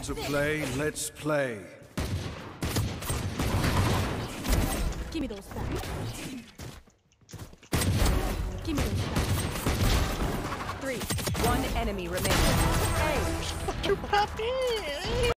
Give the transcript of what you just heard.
Want to play? Let's play. Give me those back. Give me those back. Three. One enemy remaining. You puppy!